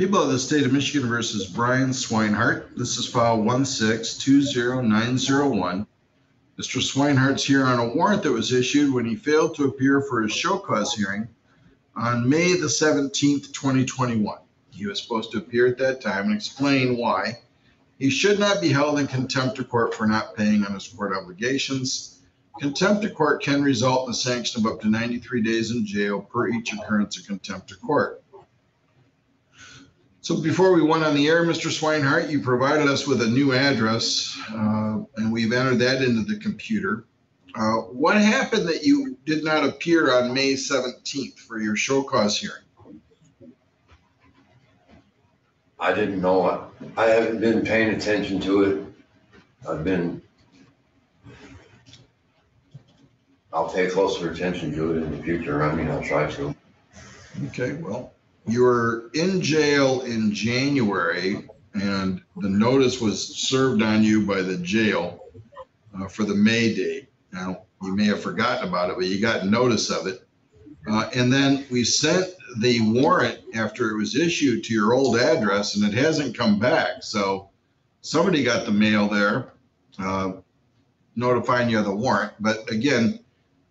People of the State of Michigan versus Brian Swinehart. This is file 1620901. Mr. Swinehart's here on a warrant that was issued when he failed to appear for his show cause hearing on May the 17th, 2021. He was supposed to appear at that time and explain why he should not be held in contempt of court for not paying on his court obligations. Contempt of court can result in a sanction of up to 93 days in jail per each occurrence of contempt of court. So before we went on the air, Mr. Swinehart, you provided us with a new address, uh, and we've entered that into the computer. Uh, What happened that you did not appear on May 17th for your show cause hearing? I didn't know it. I haven't been paying attention to it. I've been. I'll pay closer attention to it in the future. I mean, I'll try to. Okay, well, you were in jail in January, and the notice was served on you by the jail uh, for the May date. Now, you may have forgotten about it, but you got notice of it. Uh, And then we sent the warrant after it was issued to your old address, and it hasn't come back. So somebody got the mail there uh, notifying you of the warrant. But again,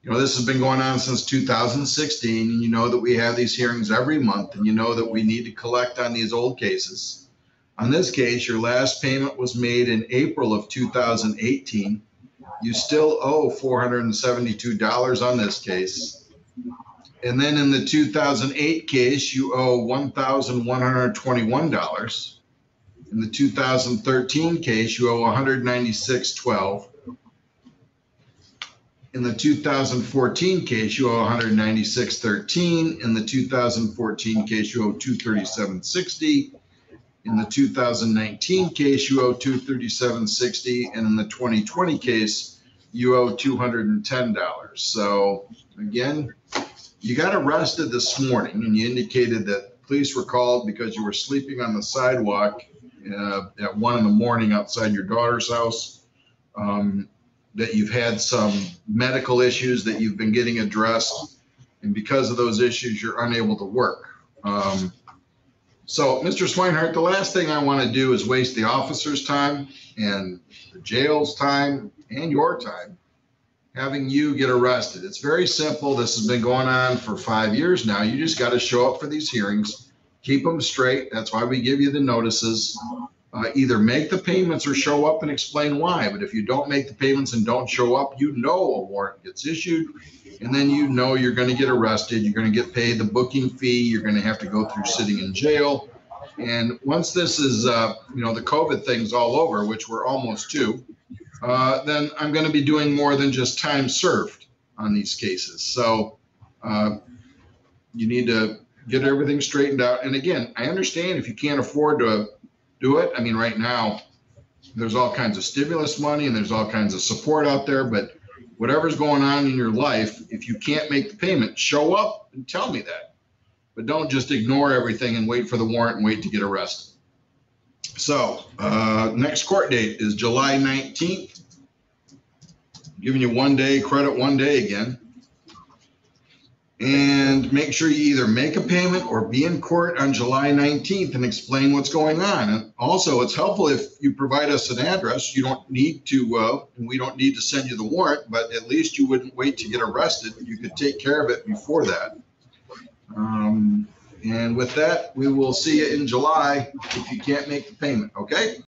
know, this has been going on since 2016, and you know that we have these hearings every month, and you know that we need to collect on these old cases. On this case, your last payment was made in April of 2018. You still owe $472 on this case. And then in the 2008 case, you owe $1,121. In the 2013 case, you owe 196.12. In the 2014 case, you owe 196.13. In the 2014 case, you owe 237.60. In the 2019 case, you owe 237.60. And in the 2020 case, you owe $210. So again, you got arrested this morning and you indicated that police were called because you were sleeping on the sidewalk uh, at one in the morning outside your daughter's house. Um, that you've had some medical issues that you've been getting addressed. And because of those issues, you're unable to work. Um, so, Mr. Swinehart, the last thing I want to do is waste the officer's time and the jail's time and your time having you get arrested. It's very simple. This has been going on for five years now. You just got to show up for these hearings, keep them straight. That's why we give you the notices. Uh, either make the payments or show up and explain why. But if you don't make the payments and don't show up, you know a warrant gets issued. And then you know you're going to get arrested. You're going to get paid the booking fee. You're going to have to go through sitting in jail. And once this is, uh, you know, the COVID thing's all over, which we're almost to, uh, then I'm going to be doing more than just time served on these cases. So uh, you need to get everything straightened out. And again, I understand if you can't afford to do it. I mean, right now, there's all kinds of stimulus money and there's all kinds of support out there. But whatever's going on in your life, if you can't make the payment, show up and tell me that. But don't just ignore everything and wait for the warrant and wait to get arrested. So, uh, next court date is July 19th. Giving you one day credit, one day again. And make sure you either make a payment or be in court on July 19th and explain what's going on. And also, it's helpful if you provide us an address. You don't need to, uh, and we don't need to send you the warrant, but at least you wouldn't wait to get arrested. You could take care of it before that. Um, and with that, we will see you in July if you can't make the payment, okay?